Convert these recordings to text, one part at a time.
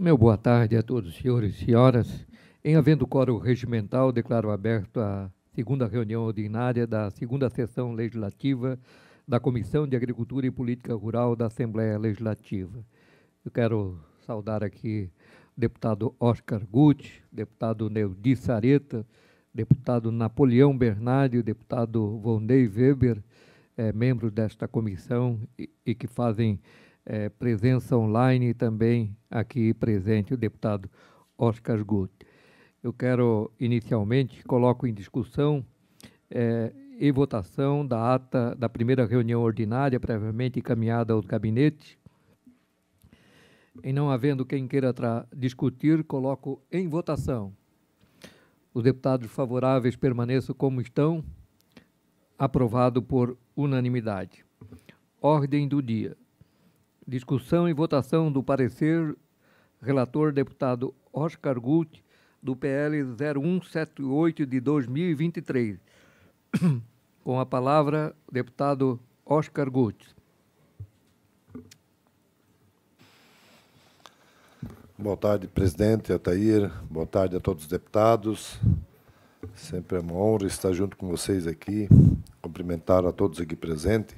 Meu boa tarde a todos, senhores e senhoras. Em havendo quórum regimental, declaro aberto a segunda reunião ordinária da segunda sessão legislativa da Comissão de Agricultura e Política Rural da Assembleia Legislativa. Eu quero saudar aqui o deputado Oscar Guti, deputado Neudi Sareta, deputado Napoleão Bernardi, deputado Vondei Weber, eh, membros desta comissão e, e que fazem é, presença online também aqui presente o deputado Oscar Gut. Eu quero, inicialmente, coloco em discussão é, e votação da ata da primeira reunião ordinária, previamente encaminhada aos gabinetes. E não havendo quem queira discutir, coloco em votação. Os deputados favoráveis permaneçam como estão. Aprovado por unanimidade. Ordem do dia. Discussão e votação do parecer relator deputado Oscar Gut, do PL 0178 de 2023. Com a palavra, deputado Oscar Gut. Boa tarde, presidente Atair. Boa tarde a todos os deputados. Sempre é uma honra estar junto com vocês aqui. Cumprimentar a todos aqui presentes.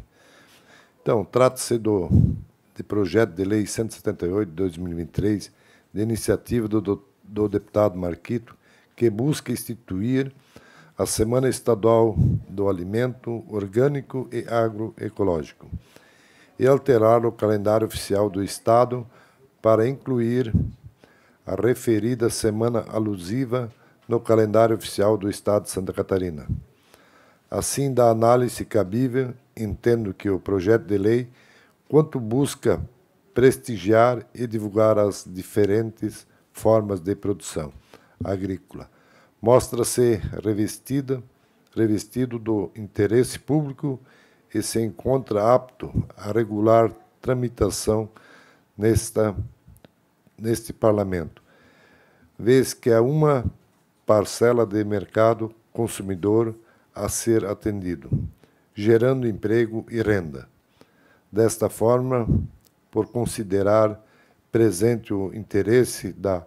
Então, trata-se do de projeto de lei 178 de 2023, de iniciativa do, do, do deputado Marquito, que busca instituir a Semana Estadual do Alimento Orgânico e Agroecológico e alterar o calendário oficial do Estado para incluir a referida semana alusiva no calendário oficial do Estado de Santa Catarina. Assim, da análise cabível, entendo que o projeto de lei quanto busca prestigiar e divulgar as diferentes formas de produção agrícola. Mostra-se revestida, revestido do interesse público e se encontra apto a regular tramitação nesta, neste parlamento, vez que há uma parcela de mercado consumidor a ser atendido, gerando emprego e renda. Desta forma, por considerar presente o interesse da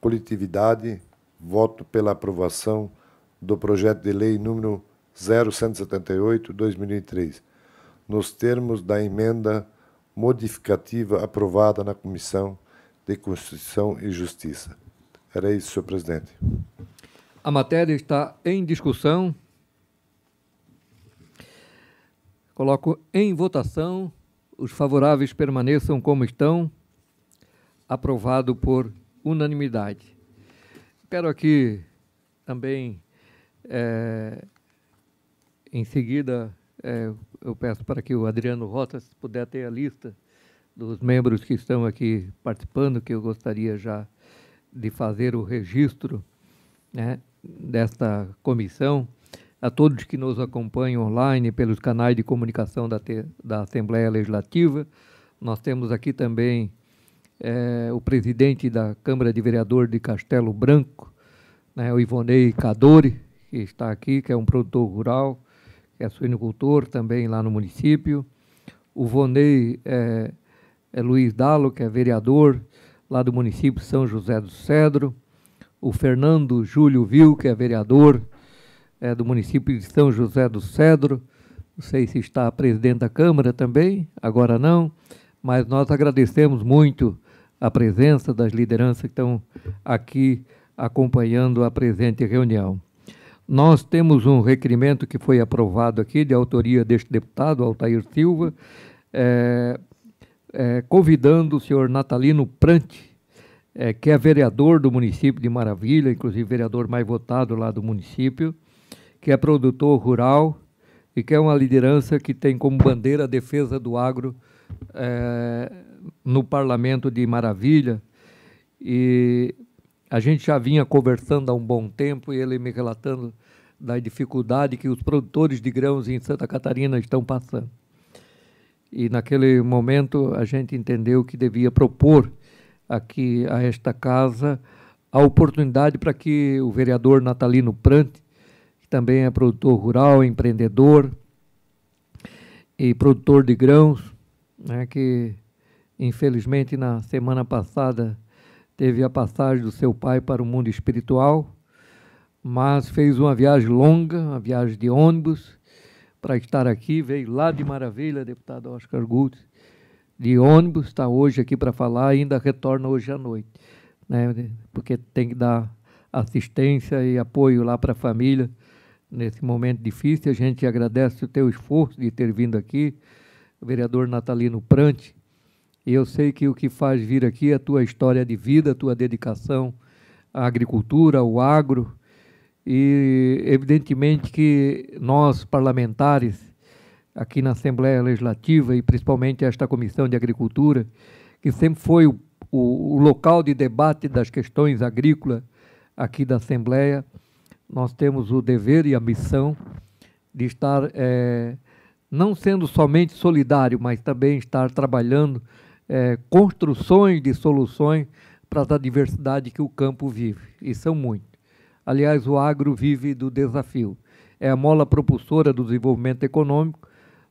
coletividade, voto pela aprovação do projeto de lei número 0178/2003, nos termos da emenda modificativa aprovada na Comissão de Constituição e Justiça. Era isso, senhor presidente. A matéria está em discussão. Coloco em votação os favoráveis permaneçam como estão. Aprovado por unanimidade. Quero aqui também, é, em seguida, é, eu peço para que o Adriano Rotas puder ter a lista dos membros que estão aqui participando, que eu gostaria já de fazer o registro né, desta comissão a todos que nos acompanham online pelos canais de comunicação da, da Assembleia Legislativa. Nós temos aqui também é, o presidente da Câmara de Vereador de Castelo Branco, né, o Ivonei Cadori, que está aqui, que é um produtor rural, que é suinocultor também lá no município. O Vonei é, é Luiz Dalo, que é vereador lá do município São José do Cedro. O Fernando Júlio Vil, que é vereador é, do município de São José do Cedro. Não sei se está presidente da Câmara também, agora não, mas nós agradecemos muito a presença das lideranças que estão aqui acompanhando a presente reunião. Nós temos um requerimento que foi aprovado aqui, de autoria deste deputado, Altair Silva, é, é, convidando o senhor Natalino Prante, é, que é vereador do município de Maravilha, inclusive vereador mais votado lá do município, que é produtor rural e que é uma liderança que tem como bandeira a defesa do agro é, no Parlamento de Maravilha. E a gente já vinha conversando há um bom tempo e ele me relatando da dificuldade que os produtores de grãos em Santa Catarina estão passando. E naquele momento a gente entendeu que devia propor aqui a esta casa a oportunidade para que o vereador Natalino Prante também é produtor rural, empreendedor e produtor de grãos, né, que infelizmente na semana passada teve a passagem do seu pai para o mundo espiritual, mas fez uma viagem longa, uma viagem de ônibus, para estar aqui. Veio lá de Maravilha, deputado Oscar Gutz, de ônibus, está hoje aqui para falar, ainda retorna hoje à noite, né? porque tem que dar assistência e apoio lá para a família nesse momento difícil. A gente agradece o teu esforço de ter vindo aqui, vereador Natalino Prante, eu sei que o que faz vir aqui é a tua história de vida, a tua dedicação à agricultura, ao agro, e evidentemente que nós, parlamentares, aqui na Assembleia Legislativa e principalmente esta Comissão de Agricultura, que sempre foi o, o, o local de debate das questões agrícolas aqui da Assembleia, nós temos o dever e a missão de estar é, não sendo somente solidário, mas também estar trabalhando é, construções de soluções para a diversidade que o campo vive, e são muitos. Aliás, o agro vive do desafio. É a mola propulsora do desenvolvimento econômico,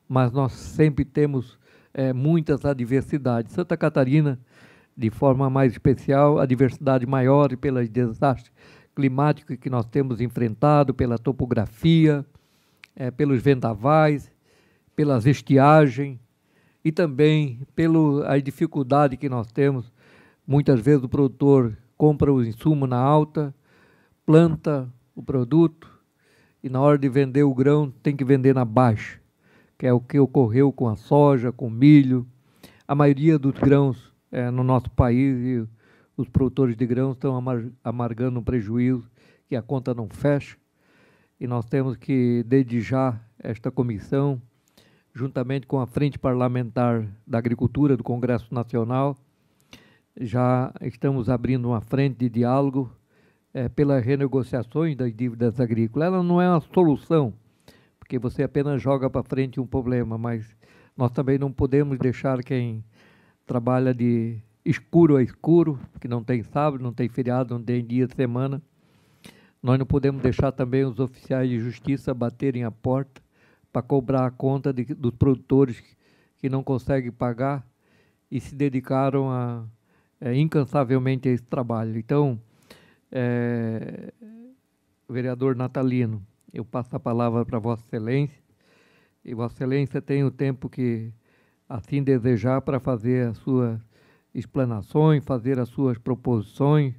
mas nós sempre temos é, muitas adversidades. Santa Catarina, de forma mais especial, a diversidade maior pelos desastres climáticos que nós temos enfrentado, pela topografia, é, pelos vendavais, pelas estiagens e também pela dificuldade que nós temos. Muitas vezes o produtor compra o insumo na alta, planta o produto e na hora de vender o grão tem que vender na baixa, que é o que ocorreu com a soja, com o milho. A maioria dos grãos é, no nosso país os produtores de grãos estão amar amargando um prejuízo que a conta não fecha. E nós temos que, desde já, esta comissão, juntamente com a Frente Parlamentar da Agricultura do Congresso Nacional, já estamos abrindo uma frente de diálogo é, pelas renegociações das dívidas agrícolas. Ela não é uma solução, porque você apenas joga para frente um problema, mas nós também não podemos deixar quem trabalha de escuro a escuro, que não tem sábado, não tem feriado, não tem dia de semana. Nós não podemos deixar também os oficiais de justiça baterem a porta para cobrar a conta de, dos produtores que não conseguem pagar e se dedicaram a, é, incansavelmente a esse trabalho. Então, é, vereador Natalino, eu passo a palavra para Vossa Excelência, e Vossa Excelência tem o tempo que assim desejar para fazer a sua explanações, fazer as suas proposições.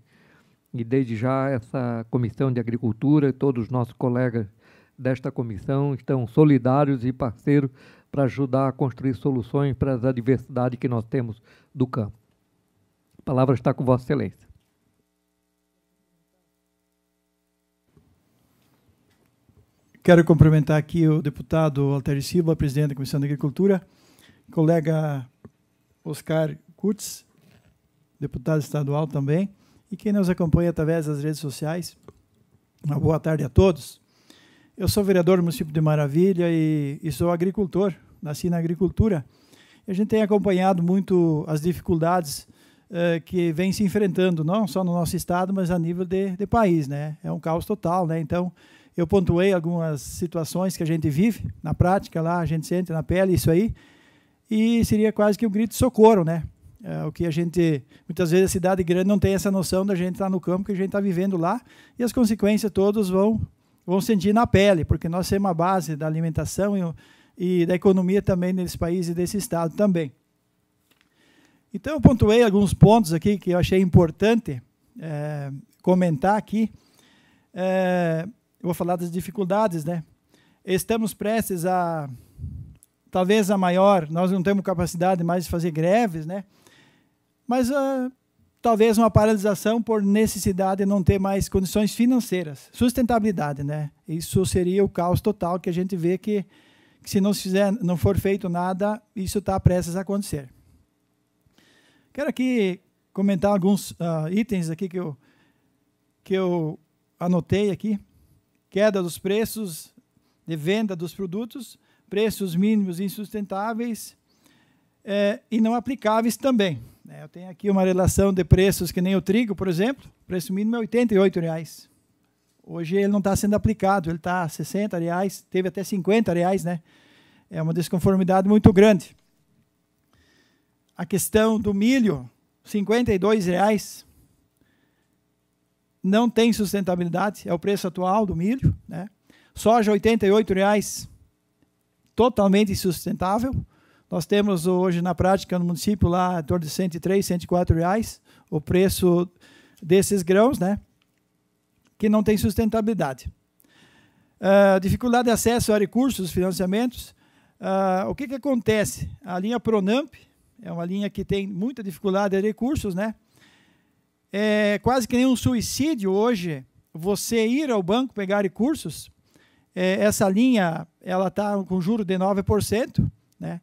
E desde já essa Comissão de Agricultura e todos os nossos colegas desta comissão estão solidários e parceiros para ajudar a construir soluções para as adversidades que nós temos do campo. A palavra está com Vossa Excelência. Quero cumprimentar aqui o deputado Alter Silva, presidente da Comissão de Agricultura, colega Oscar Kurtz, deputado estadual também, e quem nos acompanha através das redes sociais. Uma boa tarde a todos. Eu sou vereador do município de Maravilha e, e sou agricultor, nasci na agricultura. E a gente tem acompanhado muito as dificuldades eh, que vem se enfrentando, não só no nosso estado, mas a nível de, de país. Né? É um caos total. Né? Então, eu pontuei algumas situações que a gente vive na prática lá, a gente sente na pele isso aí, e seria quase que um grito de socorro, né? É, o que a gente, muitas vezes a cidade grande não tem essa noção da gente estar no campo que a gente está vivendo lá e as consequências todos vão, vão sentir na pele, porque nós temos uma base da alimentação e, e da economia também nesse país e desse estado também. Então eu pontuei alguns pontos aqui que eu achei importante é, comentar aqui. É, eu vou falar das dificuldades, né? Estamos prestes a talvez a maior, nós não temos capacidade mais de fazer greves, né? Mas uh, talvez uma paralisação por necessidade de não ter mais condições financeiras. Sustentabilidade, né? Isso seria o caos total que a gente vê que, que se não, fizer, não for feito nada, isso está prestes a acontecer. Quero aqui comentar alguns uh, itens aqui que eu, que eu anotei aqui. Queda dos preços de venda dos produtos, preços mínimos insustentáveis é, e não aplicáveis também. É, eu tenho aqui uma relação de preços que nem o trigo, por exemplo. O preço mínimo é 88 reais. Hoje ele não está sendo aplicado, ele está a 60 reais, teve até 50 reais, né? É uma desconformidade muito grande. A questão do milho, 52 reais. não tem sustentabilidade, é o preço atual do milho. Né? Soja, R$ 88,00, totalmente insustentável. Nós temos hoje na prática no município lá em torno de 103, 104 reais o preço desses grãos, né? Que não tem sustentabilidade. Uh, dificuldade de acesso a recursos, financiamentos. Uh, o que, que acontece? A linha Pronamp é uma linha que tem muita dificuldade de recursos, né? É quase que nem um suicídio hoje você ir ao banco pegar recursos. É, essa linha ela está com juro de 9%, né?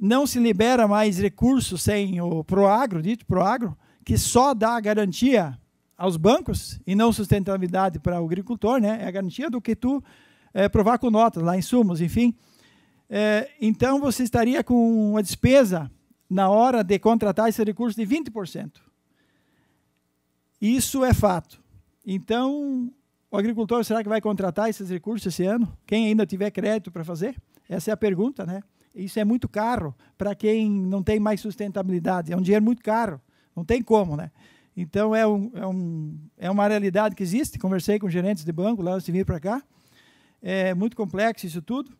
Não se libera mais recursos sem o Proagro, dito Proagro, que só dá garantia aos bancos e não sustentabilidade para o agricultor, né? É a garantia do que tu é, provar com notas, lá insumos, enfim. É, então você estaria com uma despesa na hora de contratar esse recurso de 20%. Isso é fato. Então, o agricultor será que vai contratar esses recursos esse ano? Quem ainda tiver crédito para fazer? Essa é a pergunta, né? Isso é muito caro para quem não tem mais sustentabilidade. É um dinheiro muito caro. Não tem como, né? Então, é, um, é, um, é uma realidade que existe. Conversei com gerentes de banco lá antes de vir para cá. É muito complexo isso tudo.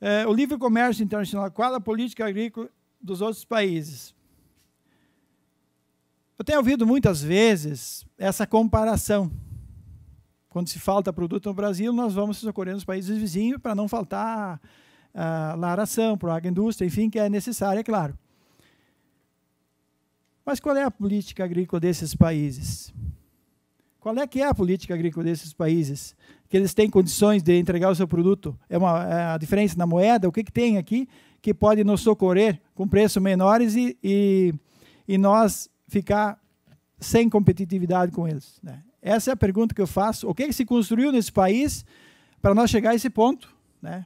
É, o livre comércio internacional, qual a política agrícola dos outros países? Eu tenho ouvido muitas vezes essa comparação. Quando se falta produto no Brasil, nós vamos socorrer nos países vizinhos para não faltar a laração, para a agroindústria, enfim, que é necessária, é claro. Mas qual é a política agrícola desses países? Qual é que é a política agrícola desses países? Que eles têm condições de entregar o seu produto? É, uma, é a diferença na moeda? O que, que tem aqui que pode nos socorrer com preços menores e, e, e nós ficar sem competitividade com eles? Né? Essa é a pergunta que eu faço. O que, que se construiu nesse país para nós chegar a esse ponto? Né?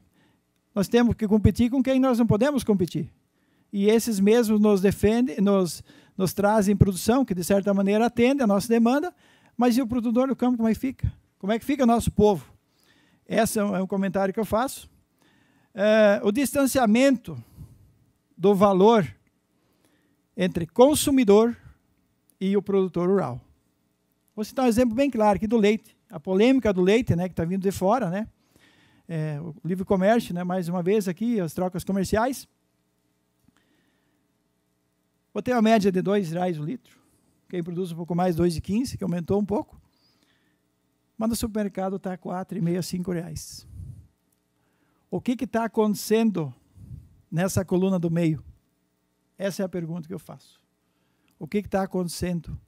Nós temos que competir com quem nós não podemos competir. E esses mesmos nos defendem, nos nos trazem produção que, de certa maneira, atende a nossa demanda, mas e o produtor do campo, como é que fica? Como é que fica o nosso povo? Esse é um comentário que eu faço. É, o distanciamento do valor entre consumidor e o produtor rural. Vou citar um exemplo bem claro aqui do leite. A polêmica do leite, né, que está vindo de fora, né? É, o livre comércio, né, mais uma vez aqui, as trocas comerciais. Botei uma média de R$ reais o litro. Quem produz um pouco mais, R$ 2,15, que aumentou um pouco. Mas no supermercado está R$ 4,5, R$. O que está acontecendo nessa coluna do meio? Essa é a pergunta que eu faço. O que está acontecendo?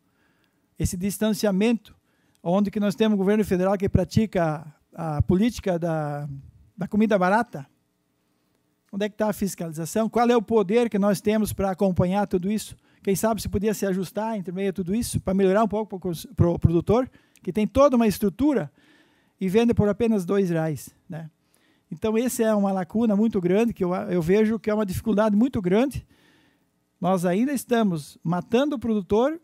Esse distanciamento, onde que nós temos o governo federal que pratica a, política da, da comida barata, Onde é que está a fiscalização? Qual é o poder que nós temos para acompanhar tudo isso? Quem sabe se podia se ajustar entre meio a tudo isso, para melhorar um pouco para o produtor, que tem toda uma estrutura e vende por apenas dois reais. Né? Então, essa é uma lacuna muito grande, que eu, eu vejo que é uma dificuldade muito grande. Nós ainda estamos matando o produtor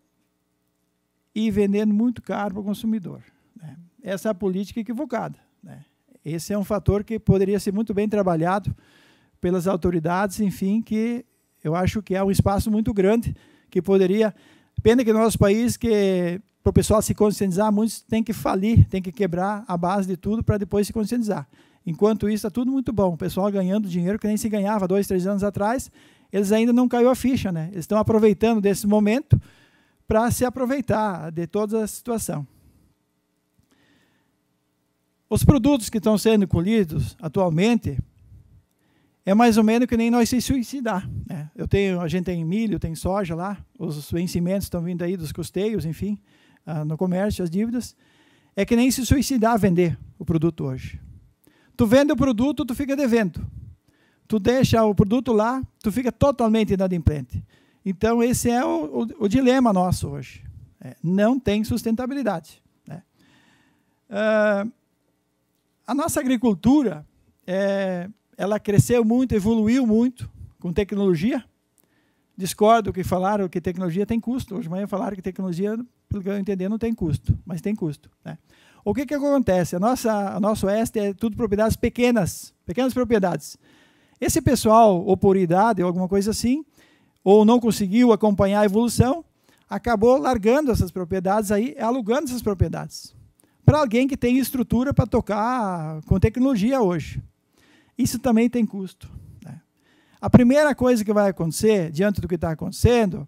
e vendendo muito caro para o consumidor. Né? Essa política equivocada. Né? Esse é um fator que poderia ser muito bem trabalhado pelas autoridades, enfim, que eu acho que é um espaço muito grande que poderia. Pena que no nosso país, que para o pessoal se conscientizar, muitos têm que falir, tem que quebrar a base de tudo para depois se conscientizar. Enquanto isso, está tudo muito bom. O pessoal ganhando dinheiro que nem se ganhava dois, três anos atrás, eles ainda não caiu a ficha, né? Eles estão aproveitando desse momento para se aproveitar de toda a situação. Os produtos que estão sendo colhidos atualmente, é mais ou menos que nem nós se suicidar. Né? Eu tenho, a gente tem milho, tem soja lá, os vencimentos estão vindo aí dos custeios, enfim, uh, no comércio, as dívidas. É que nem se suicidar vender o produto hoje. Tu vende o produto, tu fica devendo. Tu deixa o produto lá, tu fica totalmente inadimplente. Então, esse é o, o, o dilema nosso hoje. É, não tem sustentabilidade. Né? Uh, a nossa agricultura é, ela cresceu muito, evoluiu muito com tecnologia. Discordo que falaram que tecnologia tem custo. Hoje de manhã falaram que tecnologia, pelo que eu entendi, não tem custo, mas tem custo. Né? O que, que acontece? A nossa, a nosso oeste é tudo propriedades pequenas, pequenas propriedades. Esse pessoal, ou por idade, ou alguma coisa assim, ou não conseguiu acompanhar a evolução, acabou largando essas propriedades aí, alugando essas propriedades para alguém que tem estrutura para tocar com tecnologia hoje. Isso também tem custo. Né? A primeira coisa que vai acontecer, diante do que está acontecendo,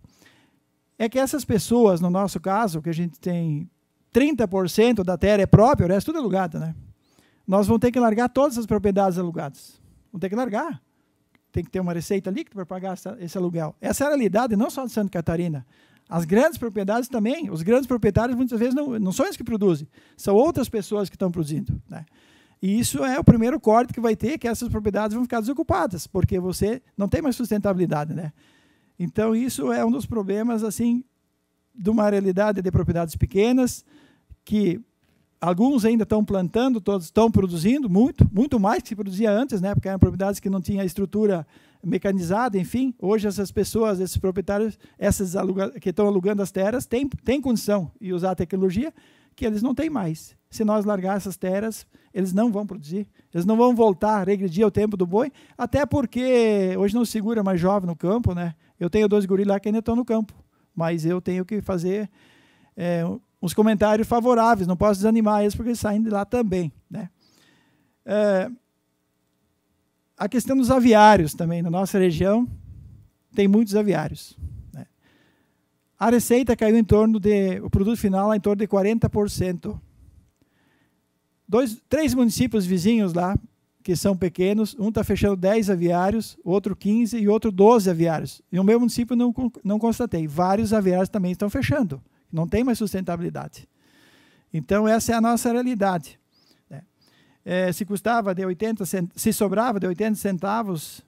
é que essas pessoas, no nosso caso, que a gente tem 30% da terra é própria, o resto tudo é alugado, né? Nós vamos ter que largar todas as propriedades alugadas. Vamos ter que largar. Tem que ter uma receita líquida para pagar essa, esse aluguel. Essa é a realidade não só de Santa Catarina. As grandes propriedades também, os grandes proprietários muitas vezes não, não são eles que produzem, são outras pessoas que estão produzindo. Né? E isso é o primeiro corte que vai ter, que essas propriedades vão ficar desocupadas, porque você não tem mais sustentabilidade. Né? Então, isso é um dos problemas assim de uma realidade de propriedades pequenas, que alguns ainda estão plantando, todos estão produzindo muito, muito mais que se produzia antes, né? porque eram propriedades que não tinham estrutura mecanizada, enfim. Hoje essas pessoas, esses proprietários, essas que estão alugando as terras, têm, condição de usar a tecnologia que eles não têm mais. Se nós largar essas terras, eles não vão produzir. Eles não vão voltar, regredir ao tempo do boi, até porque hoje não se segura mais jovem no campo, né? Eu tenho dois guris lá que ainda estão no campo, mas eu tenho que fazer é, uns comentários favoráveis, não posso desanimar eles porque eles saem de lá também, né? É, a questão dos aviários também, na nossa região, tem muitos aviários. Né? A receita caiu em torno de, o produto final em torno de 40%. Dois, três municípios vizinhos lá, que são pequenos, um está fechando 10 aviários, outro 15 e outro 12 aviários. E o meu município não, não constatei. Vários aviários também estão fechando. Não tem mais sustentabilidade. Então, essa é a nossa realidade é, se custava de 80 se sobrava de 80 centavos,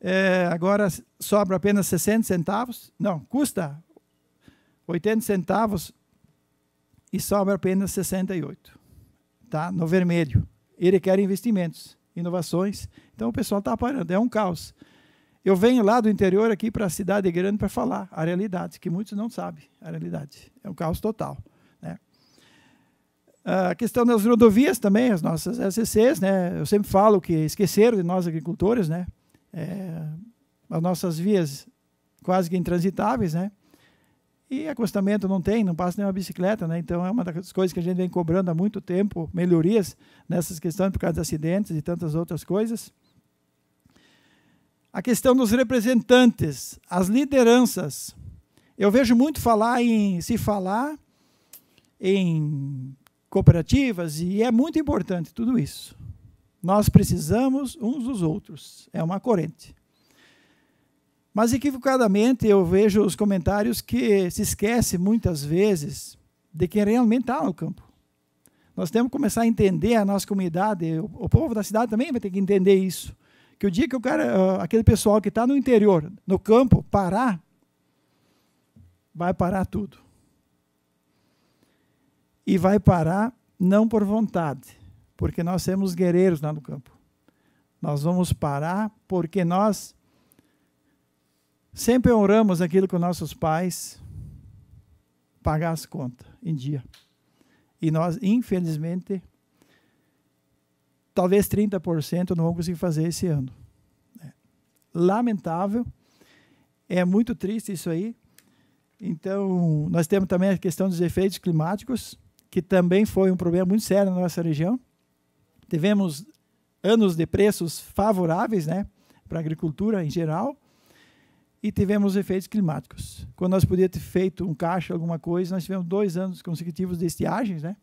é, agora sobra apenas 60 centavos. Não, custa 80 centavos e sobra apenas 68. Tá? No vermelho. Ele quer investimentos, inovações. Então o pessoal está parando. É um caos. Eu venho lá do interior aqui para a cidade grande para falar a realidade, que muitos não sabem a realidade. É um caos total. A questão das rodovias também, as nossas SCCs, né? Eu sempre falo que esqueceram de nós agricultores, né? É, as nossas vias quase que intransitáveis, né? E acostamento não tem, não passa nenhuma bicicleta, né? Então é uma das coisas que a gente vem cobrando há muito tempo, melhorias nessas questões por causa de acidentes e tantas outras coisas. A questão dos representantes, as lideranças. Eu vejo muito falar em se falar em cooperativas, e é muito importante tudo isso. Nós precisamos uns dos outros, é uma corrente. Mas equivocadamente eu vejo os comentários que se esquece muitas vezes de quem realmente está no campo. Nós temos que começar a entender a nossa comunidade, o, povo da cidade também vai ter que entender isso. Que o dia que o cara, aquele pessoal que está no interior, no campo, parar, vai parar tudo e vai parar não por vontade, porque nós temos guerreiros lá no campo. Nós vamos parar porque nós sempre honramos aquilo que nossos pais pagar as contas em dia. E nós, infelizmente, talvez 30% não vamos conseguir fazer esse ano. É lamentável, é muito triste isso aí. Então, nós temos também a questão dos efeitos climáticos que também foi um problema muito sério na nossa região. Tivemos anos de preços favoráveis né, para a agricultura em geral e tivemos efeitos climáticos. Quando nós podíamos ter feito um caixa, alguma coisa, nós tivemos dois anos consecutivos de estiagens, né?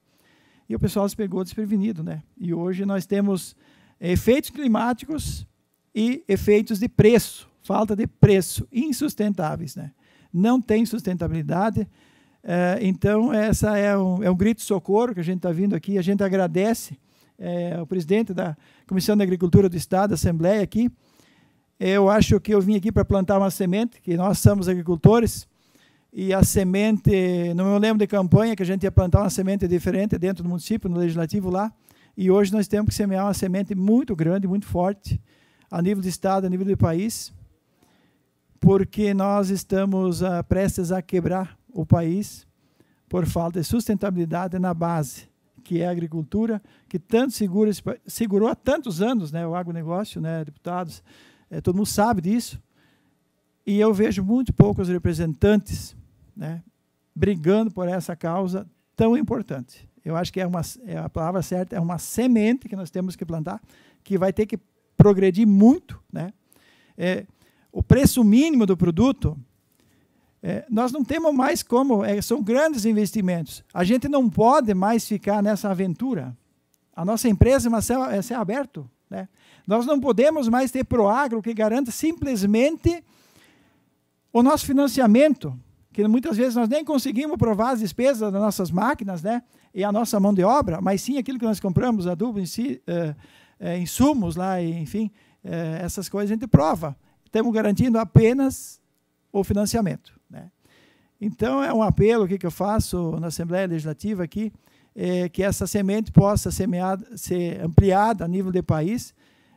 E o pessoal se pegou desprevenido, né? E hoje nós temos efeitos climáticos e efeitos de preço, falta de preço, insustentáveis, né? Não tem sustentabilidade. É, então, essa é um, é um grito de socorro que a gente está vindo aqui. A gente agradece é, o presidente da Comissão de Agricultura do Estado, da Assembleia aqui. Eu acho que eu vim aqui para plantar uma semente, que nós somos agricultores, e a semente, não me lembro de campanha, que a gente ia plantar uma semente diferente dentro do município, no legislativo lá, e hoje nós temos que semear uma semente muito grande, muito forte, a nível de Estado, a nível do país, porque nós estamos uh, prestes a quebrar o país por falta de sustentabilidade na base, que é a agricultura, que tanto segura, segurou há tantos anos né, o agronegócio, né, deputados, é, todo mundo sabe disso, e eu vejo muito poucos representantes né, brigando por essa causa tão importante. Eu acho que é uma é a palavra certa é uma semente que nós temos que plantar, que vai ter que progredir muito, né? É, o preço mínimo do produto, é, nós não temos mais como, é, são grandes investimentos. A gente não pode mais ficar nessa aventura. A nossa empresa é céu, é céu aberto. Né? Nós não podemos mais ter Proagro que garanta simplesmente o nosso financiamento, que muitas vezes nós nem conseguimos provar as despesas das nossas máquinas né? e a nossa mão de obra, mas sim aquilo que nós compramos, adubo em si, é, é, insumos lá, enfim, é, essas coisas a gente prova estamos garantindo apenas o financiamento. Né? Então, é um apelo que eu faço na Assembleia Legislativa aqui, é, que essa semente possa ser ampliada a nível de país,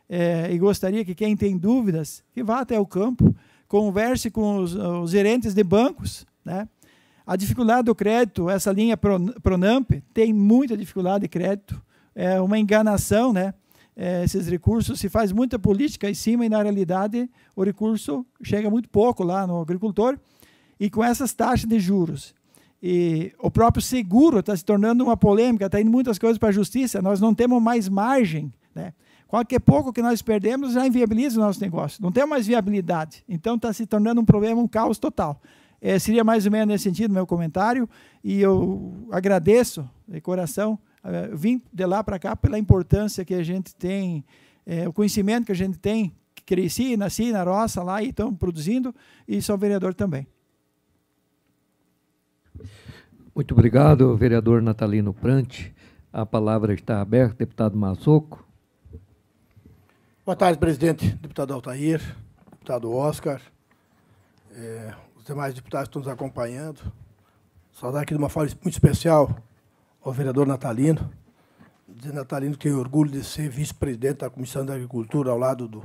é, e gostaria que quem tem dúvidas, que vá até o campo, converse com os, os gerentes de bancos, né? A dificuldade do crédito, essa linha Pronamp tem muita dificuldade de crédito, é uma enganação, né? É, esses recursos, se faz muita política em cima e, na realidade, o recurso chega muito pouco lá no agricultor. E com essas taxas de juros e o próprio seguro está se tornando uma polêmica, está indo muitas coisas para a justiça, nós não temos mais margem. Né? Qualquer pouco que nós perdemos já inviabiliza o nosso negócio, não tem mais viabilidade. Então está se tornando um problema, um caos total. É, seria mais ou menos nesse sentido meu comentário, e eu agradeço de coração uh, vim de lá para cá pela importância que a gente tem, é, o conhecimento que a gente tem. Cresci, nasci na roça lá e estão produzindo, e sou vereador também. Muito obrigado, vereador Natalino Prante. A palavra está aberta, deputado Mazoco. Boa tarde, presidente, deputado Altair, deputado Oscar, é, os demais deputados que estão nos acompanhando. Saudar aqui de uma forma muito especial ao vereador Natalino, dizer Natalino que eu orgulho de ser vice-presidente da Comissão da Agricultura ao lado do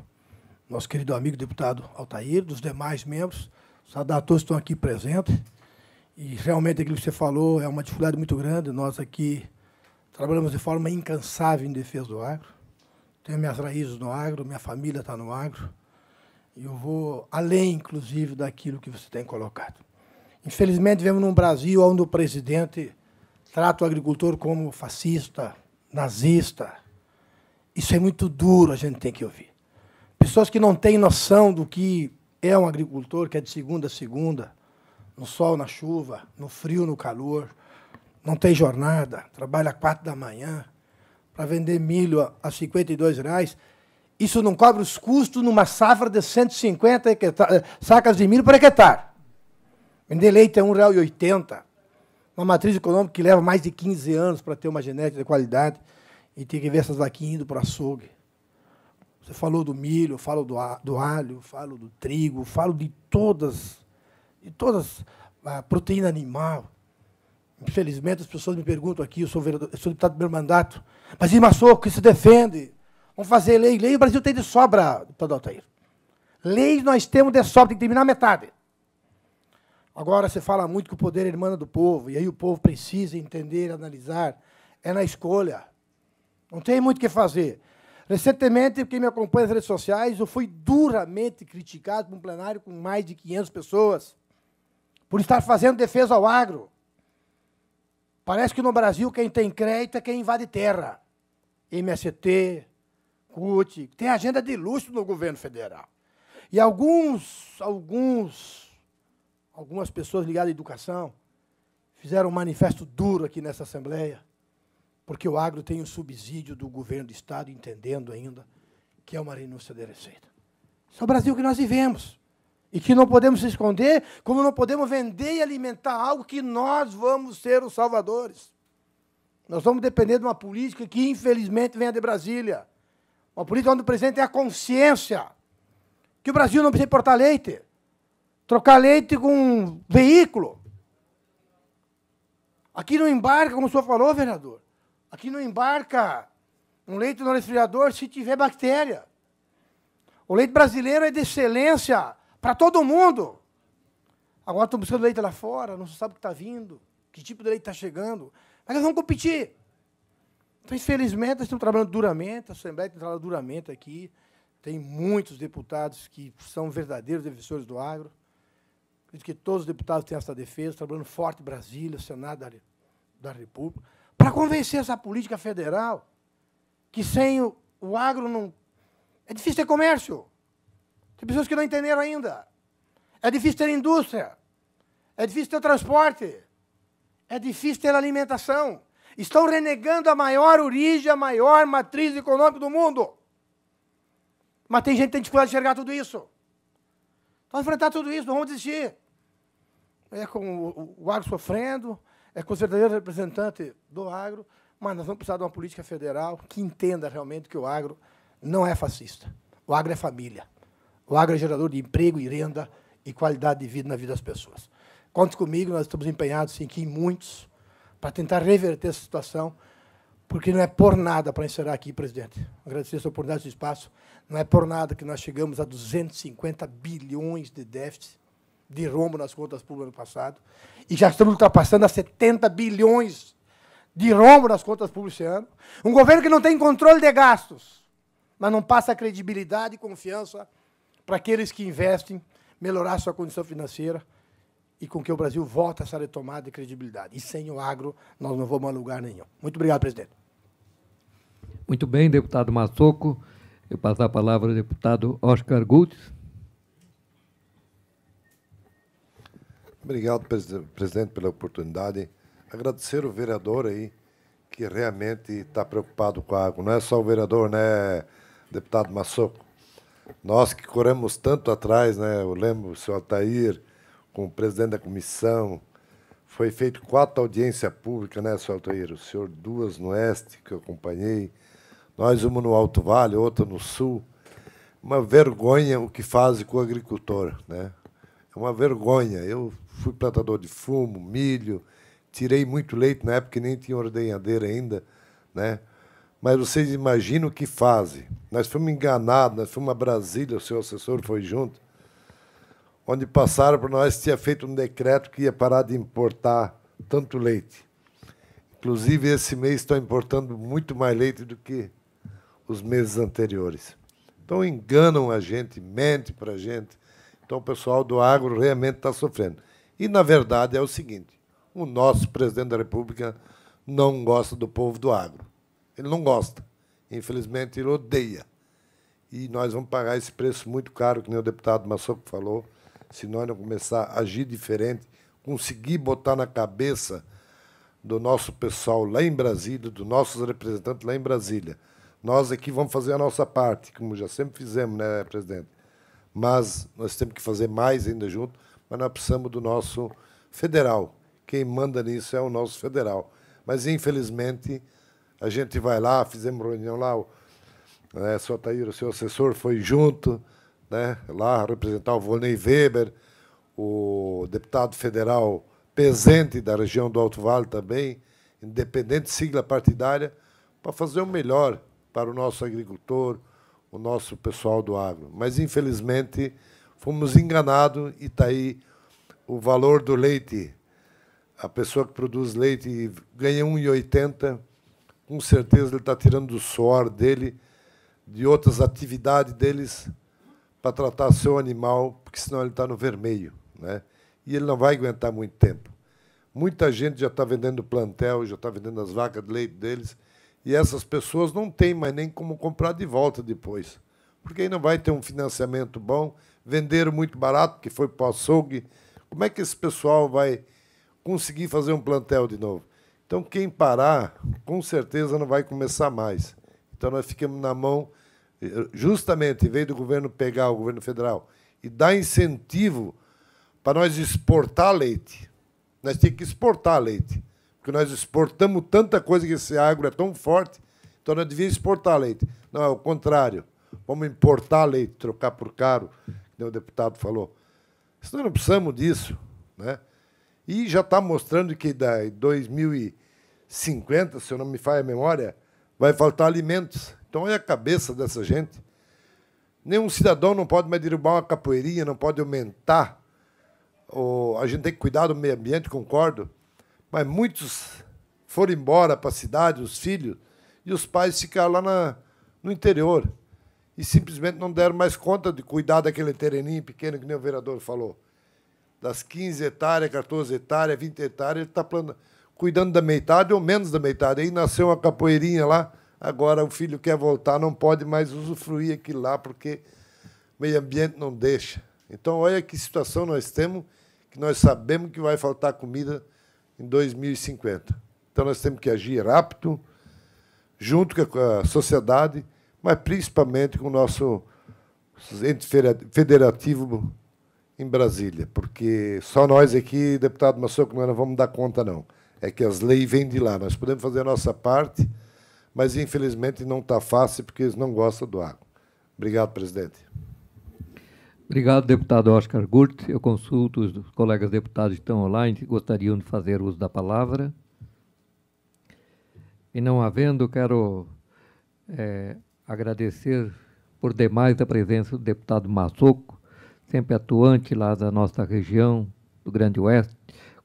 nosso querido amigo deputado Altair, dos demais membros, todos que estão aqui presentes. E realmente aquilo que você falou é uma dificuldade muito grande. Nós aqui trabalhamos de forma incansável em defesa do agro. Tenho minhas raízes no agro, minha família está no agro. E eu vou além, inclusive, daquilo que você tem colocado. Infelizmente, vivemos num Brasil onde o presidente trata o agricultor como fascista, nazista. Isso é muito duro, a gente tem que ouvir. Pessoas que não têm noção do que é um agricultor, que é de segunda a segunda, no sol, na chuva, no frio, no calor, não tem jornada, trabalha quatro da manhã para vender milho a 52 reais. Isso não cobre os custos numa safra de 150 sacas de milho por hectare. Vender leite é R$ 1,80 uma matriz econômica que leva mais de 15 anos para ter uma genética de qualidade e tem que ver essas vaquinhas indo para o açougue. Você falou do milho, falo do, do alho, falo do trigo, falo de todas, de todas a proteína animal. Infelizmente, as pessoas me perguntam aqui, eu sou, vereador, eu sou deputado do meu mandato, mas e Massoco, que se defende? Vamos fazer lei. Lei o Brasil tem de sobra, deputado Altair. Lei nós temos de sobra, tem que terminar metade. Agora você fala muito que o poder emana do povo, e aí o povo precisa entender, analisar. É na escolha. Não tem muito o que fazer. Recentemente, quem me acompanha nas redes sociais, eu fui duramente criticado por um plenário com mais de 500 pessoas por estar fazendo defesa ao agro. Parece que no Brasil quem tem crédito é quem invade terra. MST, CUT, tem agenda de luxo no governo federal. E alguns, alguns algumas pessoas ligadas à educação fizeram um manifesto duro aqui nessa Assembleia, porque o agro tem o um subsídio do governo do Estado, entendendo ainda que é uma renúncia de receita. Isso é o Brasil que nós vivemos. E que não podemos se esconder, como não podemos vender e alimentar algo que nós vamos ser os salvadores. Nós vamos depender de uma política que, infelizmente, venha de Brasília. Uma política onde o presidente tem a consciência que o Brasil não precisa importar leite trocar leite com um veículo. Aqui não embarca, como o senhor falou, vereador. Aqui não embarca um leite no resfriador se tiver bactéria. O leite brasileiro é de excelência para todo mundo. Agora estão buscando leite lá fora, não se sabe o que está vindo, que tipo de leite está chegando. Mas nós vamos competir. Então, infelizmente, nós estamos trabalhando duramente, a Assembleia tem trabalhado duramente aqui. Tem muitos deputados que são verdadeiros defensores do agro. Acredito que todos os deputados têm essa defesa, trabalhando forte Brasília, Senado da, da República, para convencer essa política federal que sem o, o agro não. É difícil ter comércio. Tem pessoas que não entenderam ainda. É difícil ter indústria. É difícil ter transporte. É difícil ter alimentação. Estão renegando a maior origem, a maior matriz econômica do mundo. Mas tem gente que tem dificuldade de enxergar tudo isso. Então, enfrentar tudo isso, não vamos desistir. É com o, o agro sofrendo, é com o verdadeiro representante do agro, mas nós vamos precisar de uma política federal que entenda realmente que o agro não é fascista. O agro é família. O agro é gerador de emprego e renda e qualidade de vida na vida das pessoas. Conte comigo, nós estamos empenhados, sim, aqui em muitos, para tentar reverter essa situação, porque não é por nada, para encerrar aqui, presidente, agradecer essa oportunidade do espaço, não é por nada que nós chegamos a 250 bilhões de déficit de rombo nas contas públicas no passado, e já estamos ultrapassando a 70 bilhões de rombo nas contas públicas esse ano. Um governo que não tem controle de gastos, mas não passa credibilidade e confiança para aqueles que investem, melhorar sua condição financeira e com que o Brasil volte a essa retomada de credibilidade. E sem o agro, nós não vamos a lugar nenhum. Muito obrigado, presidente. Muito bem, deputado Massoco. Eu passo a palavra ao deputado Oscar Gutz. Obrigado, presidente, pela oportunidade. Agradecer o vereador aí, que realmente está preocupado com a água. Não é só o vereador, né, deputado Massoco? Nós que corremos tanto atrás, né? Eu lembro o senhor Altair, com o presidente da comissão, foi feito quatro audiências públicas, né, senhor Altair? O senhor duas no Oeste, que eu acompanhei, nós, uma no Alto Vale, outra no Sul. Uma vergonha o que fazem com o agricultor. Né? É uma vergonha. Eu fui plantador de fumo, milho, tirei muito leite na época que nem tinha ordenhadeira ainda. Né? Mas vocês imaginam o que fazem. Nós fomos enganados, nós fomos a Brasília, o seu assessor foi junto, onde passaram para nós, tinha feito um decreto que ia parar de importar tanto leite. Inclusive, esse mês estão importando muito mais leite do que os meses anteriores. Então enganam a gente, mentem para a gente. Então o pessoal do agro realmente está sofrendo. E, na verdade, é o seguinte: o nosso presidente da República não gosta do povo do agro. Ele não gosta. Infelizmente, ele odeia. E nós vamos pagar esse preço muito caro, que nem o deputado Massoco falou, se nós não começar a agir diferente, conseguir botar na cabeça do nosso pessoal lá em Brasília, dos nossos representantes lá em Brasília, nós aqui vamos fazer a nossa parte, como já sempre fizemos, né, presidente? Mas nós temos que fazer mais ainda junto, mas nós precisamos do nosso federal. Quem manda nisso é o nosso federal. Mas, infelizmente, a gente vai lá, fizemos reunião lá, o né, Taíra, o seu assessor, foi junto, né, lá representar o Volney Weber, o deputado federal presente da região do Alto Vale também, independente sigla partidária, para fazer o melhor para o nosso agricultor, o nosso pessoal do agro. Mas, infelizmente, fomos enganados e está aí o valor do leite. A pessoa que produz leite ganha 1,80, com certeza ele está tirando do suor dele, de outras atividades deles, para tratar seu animal, porque senão ele está no vermelho. Né? E ele não vai aguentar muito tempo. Muita gente já está vendendo plantel, já está vendendo as vacas de leite deles, e essas pessoas não têm mais nem como comprar de volta depois. Porque aí não vai ter um financiamento bom, venderam muito barato, que foi para o açougue. Como é que esse pessoal vai conseguir fazer um plantel de novo? Então, quem parar, com certeza não vai começar mais. Então, nós ficamos na mão, justamente, em vez do governo pegar, o governo federal, e dar incentivo para nós exportar leite. Nós temos que exportar leite porque nós exportamos tanta coisa que esse agro é tão forte, então nós devíamos exportar leite. Não, é o contrário. Vamos importar leite, trocar por caro, como o deputado falou. Nós não precisamos disso. Né? E já está mostrando que em 2050, se eu não me falha a memória, vai faltar alimentos. Então, olha a cabeça dessa gente. Nenhum cidadão não pode mais derrubar uma capoeirinha, não pode aumentar. A gente tem que cuidar do meio ambiente, concordo. Mas muitos foram embora para a cidade, os filhos, e os pais ficaram lá na, no interior. E simplesmente não deram mais conta de cuidar daquele terreninho pequeno que nem o vereador falou. das 15 hectares, 14 hectares, 20 hectares, ele está cuidando da metade ou menos da metade. Aí nasceu uma capoeirinha lá, agora o filho quer voltar, não pode mais usufruir aquilo lá, porque o meio ambiente não deixa. Então, olha que situação nós temos, que nós sabemos que vai faltar comida em 2050. Então, nós temos que agir rápido, junto com a sociedade, mas principalmente com o nosso ente federativo em Brasília, porque só nós aqui, deputado Massoco, nós não vamos dar conta, não. É que as leis vêm de lá. Nós podemos fazer a nossa parte, mas infelizmente não está fácil porque eles não gostam do água. Obrigado, presidente. Obrigado, deputado Oscar Gurt. Eu consulto os colegas deputados que estão online que gostariam de fazer uso da palavra. E não havendo, quero é, agradecer por demais a presença do deputado Massoco, sempre atuante lá da nossa região, do Grande Oeste,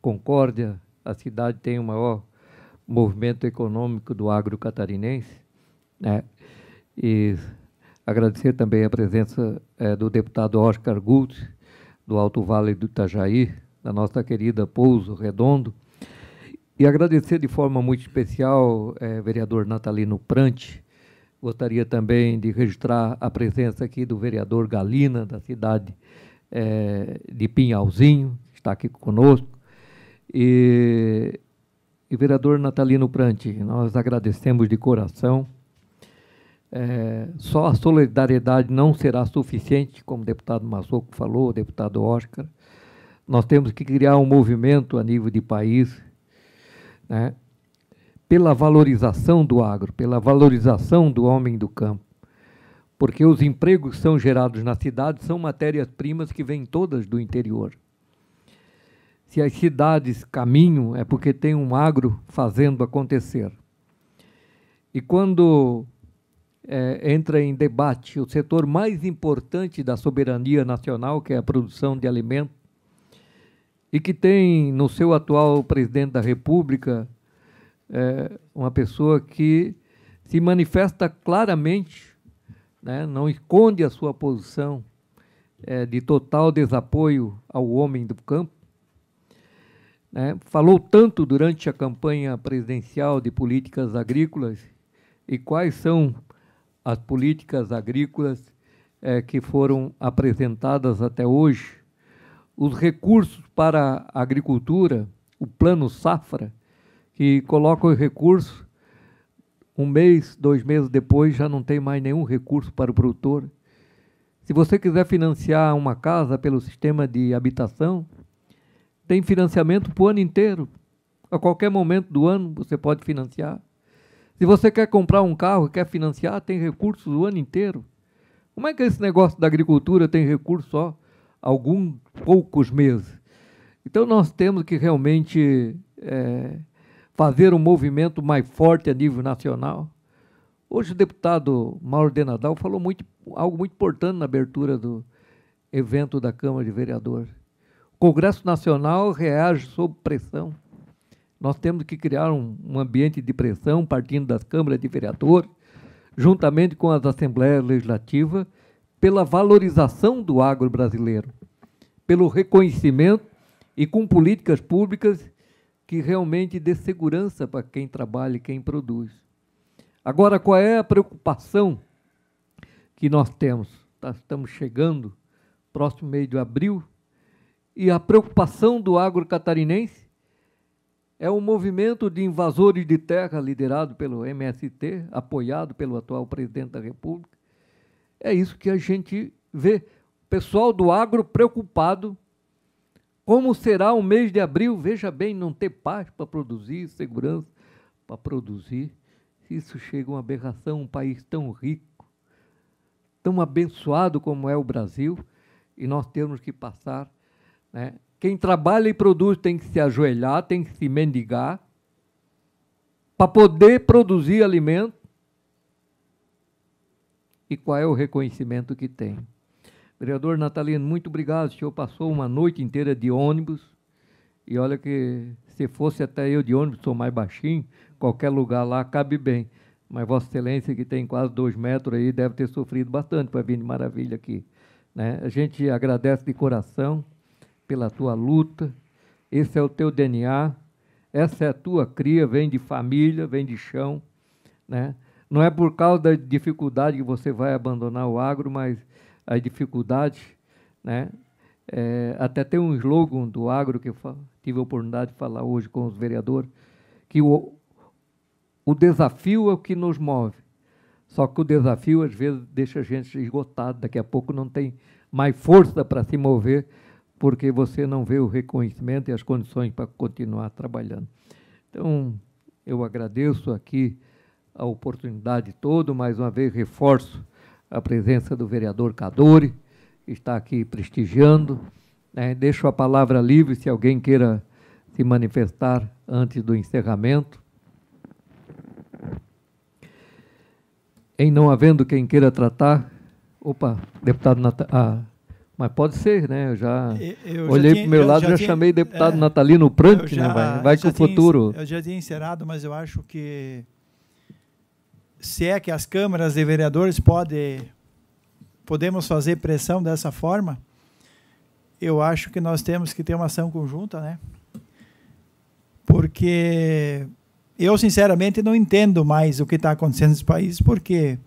Concórdia, a cidade tem o maior movimento econômico do agro catarinense, né? E agradecer também a presença é, do deputado Oscar Gult, do Alto Vale do Itajaí, da nossa querida Pouso Redondo, e agradecer de forma muito especial, é, vereador Natalino Prante, Gostaria também de registrar a presença aqui do vereador Galina, da cidade é, de Pinhalzinho, que está aqui conosco. E, e vereador Natalino Pranti, nós agradecemos de coração. É, só a solidariedade não será suficiente, como o deputado Massoco falou, o deputado Oscar. Nós temos que criar um movimento a nível de país, né, pela valorização do agro, pela valorização do homem do campo. Porque os empregos que são gerados na cidade são matérias-primas que vêm todas do interior. Se as cidades caminham, é porque tem um agro fazendo acontecer. E quando é, entra em debate o setor mais importante da soberania nacional, que é a produção de alimentos, e que tem no seu atual presidente da República é, uma pessoa que se manifesta claramente, né, não esconde a sua posição é, de total desapoio ao homem do campo. Né, falou tanto durante a campanha presidencial de políticas agrícolas e quais são as políticas agrícolas é, que foram apresentadas até hoje, os recursos para a agricultura, o plano safra, que colocam o recurso, um mês, dois meses depois, já não tem mais nenhum recurso para o produtor. Se você quiser financiar uma casa pelo sistema de habitação, tem financiamento para o ano inteiro. A qualquer momento do ano você pode financiar. Se você quer comprar um carro quer financiar, tem recursos o ano inteiro. Como é que esse negócio da agricultura tem recurso só alguns poucos meses? Então nós temos que realmente é, fazer um movimento mais forte a nível nacional. Hoje o deputado Mauro de Nadal falou muito, algo muito importante na abertura do evento da Câmara de Vereadores. O Congresso Nacional reage sob pressão. Nós temos que criar um, um ambiente de pressão partindo das câmaras de vereadores, juntamente com as assembleias legislativas, pela valorização do agro brasileiro, pelo reconhecimento e com políticas públicas que realmente dê segurança para quem trabalha e quem produz. Agora, qual é a preocupação que nós temos? Tá, estamos chegando, próximo mês de abril, e a preocupação do agro catarinense é um movimento de invasores de terra liderado pelo MST, apoiado pelo atual presidente da República. É isso que a gente vê. O pessoal do agro preocupado como será o mês de abril? Veja bem, não ter paz para produzir, segurança para produzir. Isso chega uma aberração, um país tão rico, tão abençoado como é o Brasil, e nós temos que passar. Né? Quem trabalha e produz tem que se ajoelhar, tem que se mendigar, para poder produzir alimento. E qual é o reconhecimento que tem? Vereador Natalino, muito obrigado. O senhor passou uma noite inteira de ônibus. E olha que se fosse até eu de ônibus, sou mais baixinho, qualquer lugar lá cabe bem. Mas Vossa Excelência, que tem quase dois metros aí, deve ter sofrido bastante para vir de maravilha aqui. Né? A gente agradece de coração pela tua luta. Esse é o teu DNA, essa é a tua cria, vem de família, vem de chão, né? Não é por causa da dificuldade que você vai abandonar o agro, mas as dificuldades, né? É, até tem um slogan do agro que eu tive a oportunidade de falar hoje com os vereadores, que o, o desafio é o que nos move. Só que o desafio, às vezes, deixa a gente esgotado. Daqui a pouco não tem mais força para se mover, porque você não vê o reconhecimento e as condições para continuar trabalhando. Então, eu agradeço aqui a oportunidade toda, mais uma vez reforço a presença do vereador Cadori, que está aqui prestigiando. Né? Deixo a palavra livre se alguém queira se manifestar antes do encerramento. Em não havendo quem queira tratar, opa, deputado Natal, ah, mas pode ser, né? Eu já eu olhei para o meu lado, já, já tinha, chamei deputado é, Natalino Prank, né? Vai, vai com o futuro. Eu já tinha encerrado, mas eu acho que se é que as câmaras de vereadores podem podemos fazer pressão dessa forma, eu acho que nós temos que ter uma ação conjunta, né? Porque eu, sinceramente, não entendo mais o que está acontecendo nesse país, porque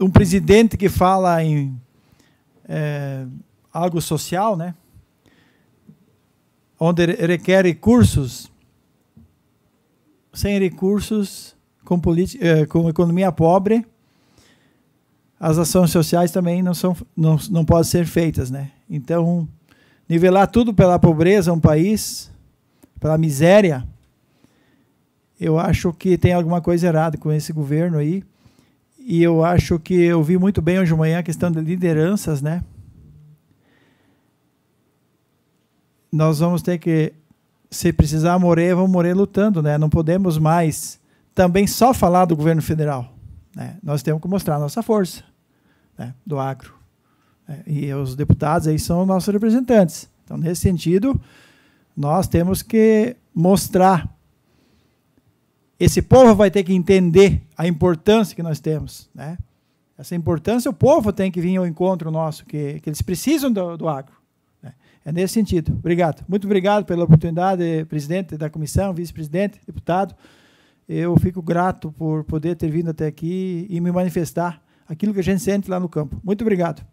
um presidente que fala em é, algo social, né? onde requer recursos, sem recursos, com, é, com economia pobre, as ações sociais também não, são, não, não podem ser feitas. Né? Então, nivelar tudo pela pobreza, um país, pela miséria, eu acho que tem alguma coisa errada com esse governo aí. E eu acho que eu vi muito bem hoje de manhã a questão de lideranças, né? Nós vamos ter que, se precisar morrer, vamos morrer lutando, né? Não podemos mais também só falar do governo federal. Né? Nós temos que mostrar a nossa força né? do agro. Né? E os deputados aí são nossos representantes. Então, nesse sentido, nós temos que mostrar. Esse povo vai ter que entender a importância que nós temos. Né? Essa importância, o povo tem que vir ao encontro nosso, que, que eles precisam do, do agro. Né? É nesse sentido. Obrigado. Muito obrigado pela oportunidade, presidente da comissão, vice-presidente, deputado. Eu fico grato por poder ter vindo até aqui e me manifestar aquilo que a gente sente lá no campo. Muito obrigado.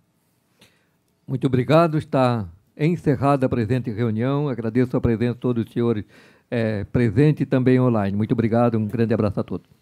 Muito obrigado. Está encerrada a presente reunião. Agradeço a presença de todos os senhores é, presentes e também online. Muito obrigado, um grande abraço a todos.